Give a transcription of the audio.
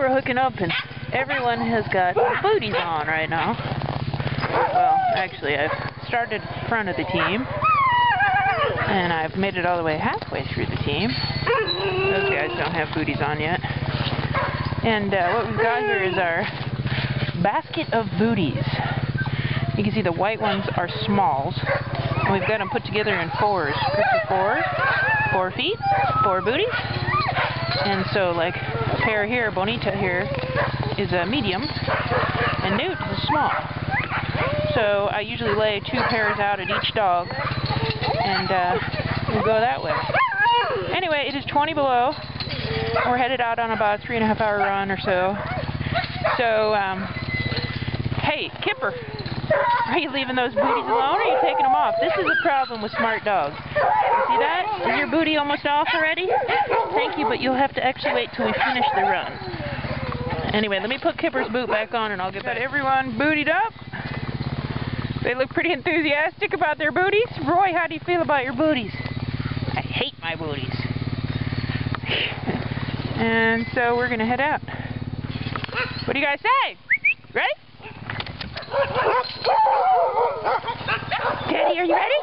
we're hooking up and everyone has got booties on right now. Well, actually, I've started in front of the team. And I've made it all the way halfway through the team. Those guys don't have booties on yet. And uh, what we've got here is our basket of booties. You can see the white ones are smalls. And we've got them put together in fours. Fours, four feet, four booties. And so like pair here, Bonita here, is a medium, and Newt is a small. So I usually lay two pairs out at each dog, and uh, we'll go that way. Anyway, it is 20 below. We're headed out on about a three and a half hour run or so. So, um, hey, Kipper, are you leaving those booties alone or are you taking them off? This is a problem with smart dogs. You see that? Is your booty almost off already? Thank you, but you'll have to actually wait till we finish the run. Anyway, let me put Kipper's boot back on and I'll get. Got everyone bootied up. They look pretty enthusiastic about their booties. Roy, how do you feel about your booties? I hate my booties. and so we're going to head out. What do you guys say? Ready? Are you ready?